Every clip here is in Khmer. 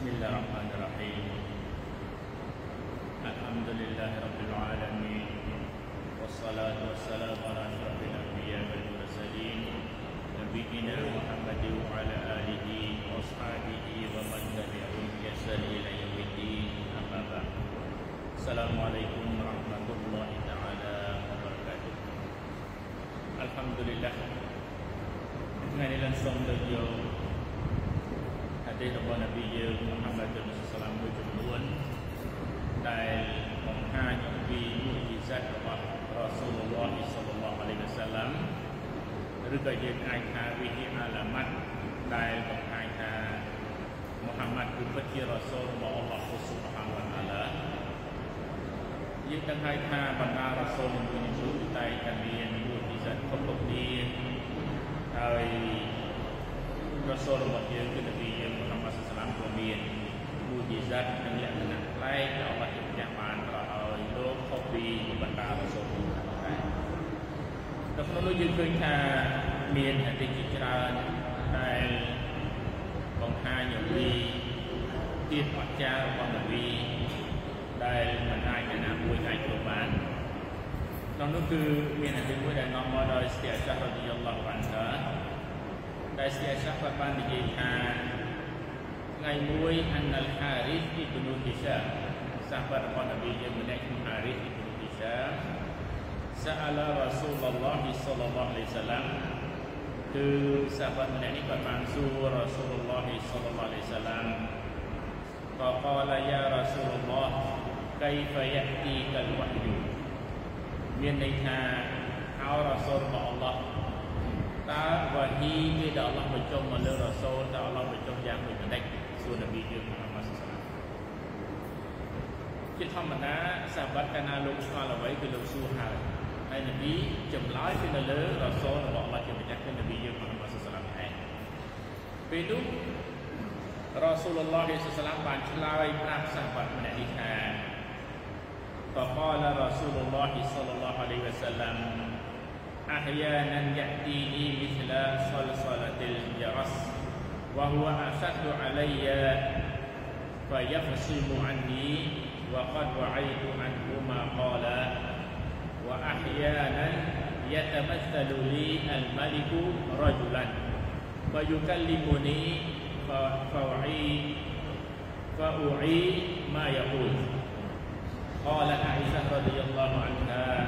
Bismillahirrahmanirrahim. Alhamdulillahirrabbilalamin Wassalatu wassalamu ala syurafil anbiya wal mursalin. Nabi Ina wa ala alihi wa sahabihi wa man tabi'un yasal ila yawiti Amma ba'du Assalamualaikum warahmatullahi ta'ala wabarakatuh. Alhamdulillah. Dengan ilan suam dan ថ្ងៃនេះឡើងសូមលើកយកហាឌីសរបស់នប៊ីយើងមូហាម៉ាត់សុលឡាមមួយចំនួនដែលបង្ហាញអំពីមុជីសាត់របស់រ៉ាស៊ូលឡោះសល្លឡោះអាឡៃហ៊ីវ៉ាសាឡាំឬក៏យើងអាចថាវិធីអាឡាម៉ាត់ដែលបង្ហាញថាមូហាម៉ាត់គឺពិតជារ៉ាស៊ូលរបស់អល់ឡោះស៊ុបហានវតាឡាយើងដឹងហើយថាបណ្ដារ៉ាស៊ូលមួយៗតែតែមានមុជីសាត់គ្រប់គ្រប់គ្នាហើយរសូលរបស់យើងគឺនប៊ី មូជីសាត់និងលក្ខណៈប្លែកដែលអល់ឡោះជាម្ចាស់បានប្រោសឲ្យលោកខុសពីបណ្ដារសូលដែរនៅក្នុងនោះយើងឃើញថាមានអតិជាច្រើនដែលបង្ហាញអំពីទៀតអស្ចារ្យរបស់នប៊ីដែលមិនអាចអ្នកណាមួយអាចធ្វើបានក្នុងនោះគឺមានអតិមួយដែលនាំមកដោយស្ទីអាចារ្យរ៉ាឌីយ៉ាឡោះអានហាដែលស្ទីអាចារ្យគាត់បាននិយាយថា Aimui An Al Harith Ibn Tisha sahabat Nabi Nabi menaik Harith Ibn Tisha Sa'ala Rasulullah Sallallahu Alaihi Wasallam. Tu sahabat menaik ni Rasulullah Sallallahu Alaihi Wasallam. Ya Rasulullah Kaifa Ya'ti Kal Wahyu Min Rasulullah? Allah Ta Wahyu Dia Allah Mala Rasul ជាធម្មតាសាបាត់កាលណាលោកឆ្ងល់អ្វីគឺលោកសួរហើយហើយនប៊ីចម្លើយគឺនៅលើរ៉ាសូលរបស់អល់ឡោះជាម្ចាស់គឺនប៊ីយើងមូហាម៉ាត់សាសនាឯងពេលនោះរ៉ាស៊ូលឡោះសាសនាបានឆ្លើយប្រាប់សាបាត់ម្នាក់នេះថា فقال رسول الله صلى الله عليه وسلم أحيانا يأتيني مثل صلصلة الجرس وهو أشد علي فيفصم عني وقد وعيت عنه ما قال وأحيانا يتمثل لي الملك رجلا فيكلمني فأعي فأعي ما يقول. قالت عائشة رضي الله عنها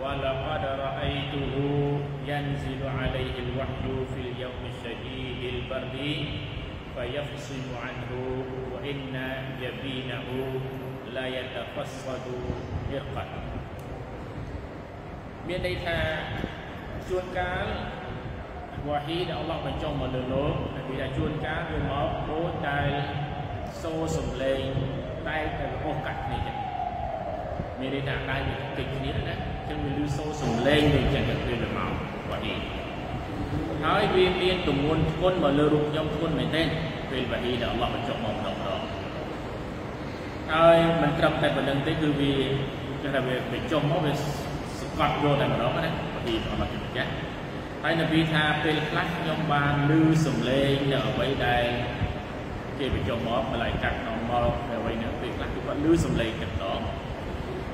ولقد رأيته ينزل عليه الوحي في اليوم الشديد البرد فيفصل عنه وإن جبينه لا يتفسد إرقا មានន័យថាជួនកាលវ៉ាហ៊ីដែលអល់ឡោះបញ្ចុះមកលើលោកហើយថាជួនកាលវាមកដូចតែសូរសំឡេងតែតែរហូតកាត់គ្នាចឹងមានន័យថាដៃវាកិច្ចគ្នាណាអញ្ចឹងវាលឺសូរសំឡេងដូចចឹងទៅពេលវាមកវ៉ាហ៊ី ហើយវាមានទម្ងន់ធ្ងន់មកលើរូបខ្ញុំធ្ងន់មែនទេពេលវ៉ាហ៊ីដែលអល់ឡោះបញ្ចុះមកម្ដងម្ដងហើយមិនត្រឹមតែប៉ុណ្្នឹងទេគឺវាគេថាវាបញ្ចុះមកវាសកត់យកតែម្ដងណាវ៉ាហ៊ីអល់ឡោះជាម្ចាស់ហើយនប៊ីថាពេលខ្លះខ្ញុំបានឮសំឡេងនៅអ្វីដែលគេបញ្ចុះមកម្លាយកាត់ក្នុងមកនៅអ្វីនៅពេលខ្លះគឺគាត់ឮសំឡេងតែម្ដង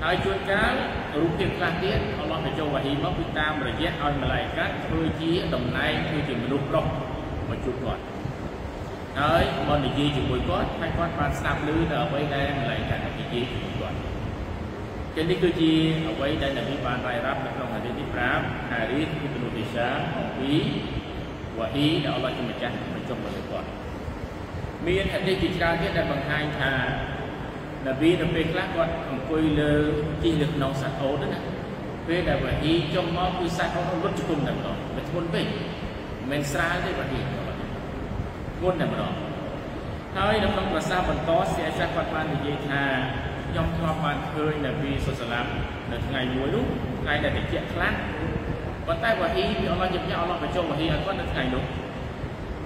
ហើយជួនកាលរូបភាពខ្លះទៀតអល់ឡោះបញ្ចុះវ៉ាហ៊ីមកគឺតាមរយៈឲ្យម្លាយកាត់ធ្វើជាតំណែងធ្វើជាមនុស្សប្រុសមកជួបគាត់ហើយមកនិយាយជាមួយគាត់ហើយគាត់បានស្ដាប់ឮនៅអ្វីដែលម្លាយកាត់និយាយជាមួយគាត់ចឹងនេះគឺជាអ្វីដែលនប៊ីបានរាយរាប់នៅក្នុងហាឌីសនេះប្រាប់ហារីសអ៊ីប្នូឌីសាអំពីវ៉ាហ៊ីដែលអល់ឡោះជាម្ចាស់បញ្ចុះមកលើគាត់មានហាឌីសជាច្រើនទៀតដែលបង្ហាញថា នប៊ីនៅពេលខ្លះគាត់អង្គុយលើជិះលើក្នុងសាច់អូតណាពេលដែលវ៉ាហ៊ីចុះមកគឺសាច់អូតលុតជុំតែម្ដងវាធ្ងន់ពេកមិនមែនស្រាលទេវ៉ាហ៊ីធ្ងន់តែម្ដងហើយនៅក្នុងប្រសាសន៍បន្តសៀសាគាត់បាននិយាយថាខ្ញុំធ្លាប់បានឃើញនប៊ីសុសឡាមនៅថ្ងៃមួយនោះថ្ងៃដែលតិចខ្លះប៉ុន្តែវ៉ាហ៊ីពីអល់ឡោះជំនះអល់ឡោះបញ្ចុះវ៉ាហ៊ីឲ្យគាត់នៅថ្ងៃនោះ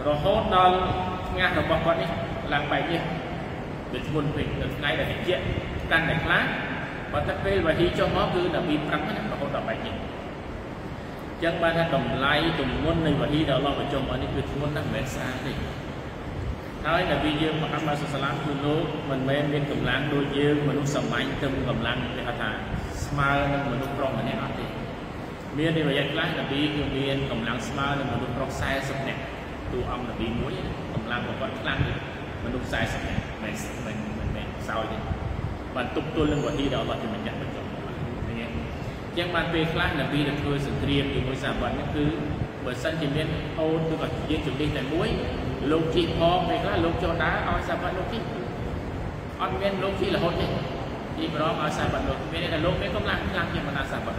រហូតដល់ថ្ងៃរបស់គាត់នេះឡើងបែកនេះ វាធ្ងន់ពេកនៅថ្ងៃដែលតិចកាន់តែខ្លះប៉ុន្តែពេលវ៉ាហ៊ីចុះមកគឺនប៊ីប្រឹងណារហូតដល់បែកនេះចឹងបានថាតម្លៃទម្ងន់នៃវ៉ាហ៊ីដែលអល់ឡោះបញ្ចុះមកនេះគឺធ្ងន់ណាស់មិនមែនស្អាតទេហហើយនប៊ីយើងមហាម៉ាត់សុសឡាមគឺលោកមិនមែនមានកម្លាំងដូចយើងមនុស្សសាមញ្ញទៅកម្លាំងគេហៅថាស្មើនឹងមនុស្សប្រុសម្នាក់អត់ទេមាននិយាយខ្លះនប៊ីគឺមានកម្លាំងស្មើនឹងមនុស្សប្រុស40នាក់ទូអង្គនប៊ីមួយកម្លាំងរបស់គាត់ខ្លាំងមនុស្ស40នាក់ មិនមិនមិនមែនសោយទេបានទប់ទល់នឹងវ៉ាហ៊ីដែលអល់ឡោះជាម្ចាស់បញ្ចុះឃើញទេចឹងបានពេលខ្លះនប៊ីទៅធ្វើសង្គ្រាមជាមួយសាវ័តនេះគឺបើសិនជាមានអូនគឺក៏យើងជំនិះតែមួយលោកជីផងពេលខ្លះលោកចុះដើរឲ្យសាវ័តលោកជីអត់មានលោកជីរហូតទេជីប្រងឲ្យសាវ័តលោកមានតែលោកមានកម្លាំងខ្លាំងជាងបណ្ដាសាវ័ត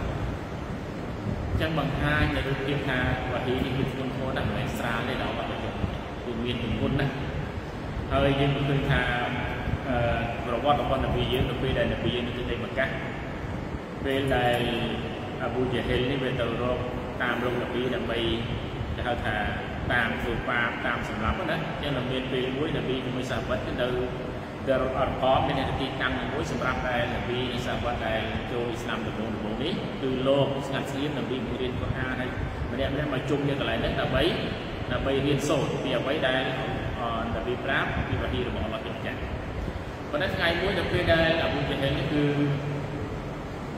ចឹងបង្ហាញនៅរូបភាពថាវ៉ាហ៊ីនេះគឺធ្ងន់ធ្ងរណាស់មិនមែនស្រាលទេដល់វត្តគឺមានទម្ងន់ណាស់ ហើយយើងឃើញថាប្រវត្តិរបស់នប៊ីយើងនៅពេលដែលនប៊ីយើងនៅទីមកាពេលដែលអាប៊ូជាហិលនេះវាទៅរកតាមរកនប៊ីដើម្បីគេហៅថាតាមធ្វើបាបតាមសម្លាប់ណាអញ្ចឹងមានពេលមួយនប៊ីជាមួយសាវ័តទៅដែលអត់ផងមានទីតាំងមួយសម្រាប់ដែលនប៊ីនិងសាវ័តដែលចូលអ៊ីស្លាមដំបូងដំបូងនេះគឺលោកស្ងាត់ស្ងៀមនប៊ីមួយរៀនកូរ៉ានហើយម្នាក់ម្នាក់មកជុំនៅកន្លែងនេះដើម្បីដើម្បីរៀនសូត្រពីអ្វីដែល នប៊ីប្រាប់ពីវ៉ាហ៊ីរបស់អល់ឡោះជាម្ចាស់ប៉ុន្តែថ្ងៃមួយដល់ពេលដែលអាប៊ូជាហិលនេះគឺ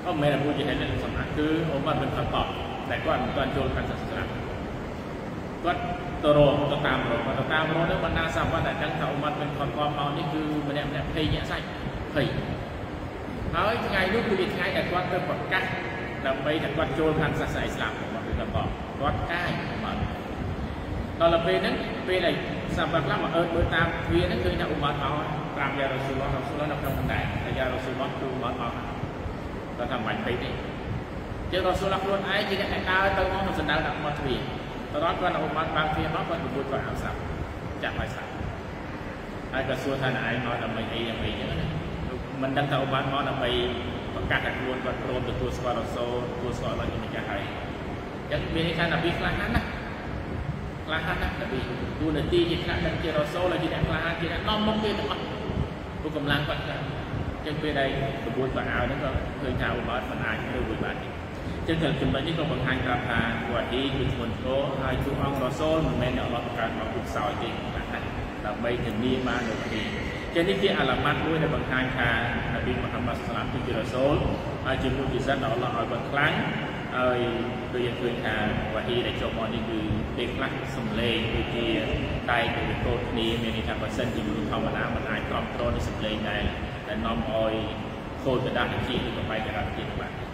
អត់មែនអាប៊ូជាហិលនេះសម្រាប់គឺអ៊ុមាត់បិនខាត់តបតែគាត់មិនទាន់ចូលកាន់សាសនាគាត់ទៅរកទៅតាមរកទៅតាមរកទៅបណ្ដាសាវត្តដែលដឹងថាអ៊ុមាត់បិនខាត់តបមកនេះគឺម្នាក់ម្នាក់ភ័យញាក់សាច់ភ័យហើយថ្ងៃនោះគឺជាថ្ងៃដែលគាត់ទៅប្រកាសដើម្បីតែគាត់ចូលកាន់សាសនាអ៊ីស្លាមរបស់គឺគាត់គាត់កាយមកដល់ពេលហ្នឹងពេលដែល សម្រាប់ខ្លះមកអើតមើលតាមទ្វារហ្នឹងឃើញថាអ៊ុមាត់មកប្រាប់យ៉ារ៉ូស៊ូលឡោះរ៉ូស៊ូលឡោះនៅក្នុងបណ្ដែតែយ៉ារ៉ូស៊ូលឡោះគឺអ៊ុមាត់មកគាត់ថាមិនបាច់ពេកទេជាងរ៉ូស៊ូលឡោះខ្លួនឯងជាអ្នកដើរទៅមកនៅសណ្ដៅដាក់មាត់ទ្វារតរគាត់អ៊ុមាត់បើកទ្វារមកគាត់ប្រមួយគាត់អាស្រាប់ចាក់ឲ្យស្រាប់ហើយក៏សួរថាណែឯងមកដើម្បីអីដើម្បីអញ្ចឹងមិនដឹងថាអ៊ុមាត់មកដើម្បីប្រកាសថាខ្លួនគាត់ព្រមទទួលស្គាល់រ៉ូសូលទទួលស្គាល់អល់ឡោះជាម្ចាស់ហើយអញ្ចឹងមានន័យថានប៊ីខ្លះណាស់ណា ក្លាហានណាស់នប៊ីទូនាទីជាថ្នាក់ដឹកជារ៉ូសូលហើយជាអ្នកក្លាហានជាអ្នកនាំមុខគេទាំងអស់ព្រោះកម្លាំងគាត់ខ្លាំងចឹងពេលដែលក្បួនបាអាវហ្នឹងក៏ឃើញថាឧបអត់មិនអាចធ្វើមួយបានទេចឹងតែចំណុចនេះក៏បង្ហាញប្រាប់ថាវ៉ាឌីគឺធ្ងន់ធ្ងរហើយជួបអង្គរ៉ូសូលមិនមែនអល់ឡោះបង្កើតមកពុកសោយទេបាទដើម្បីធានាបាននៅទីចឹងនេះជាអាឡាម៉ាត់មួយដែលបង្ហាញថានប៊ីមូហាម៉ាត់សាឡាមគឺជារ៉ូសូលហើយជាមុខវិសិទ្ធដែលអល់ឡោះឲ្យបានខ្លាំង ហើយដូចយើងឃើញថាវ៉ាហ៊ីដែលចូលមកនេះគឺពេលខ្លះសំឡេងដូចជាតែទៅកោតគ្នាមានន័យថាបើសិនជាមនុស្សធម្មតាមិនអាចគ្រប់គ្រងនឹងសំឡេងដែលដែលនាំឲ្យខូចកដាស់ជាឬក៏បែកកដាស់ជាបាទ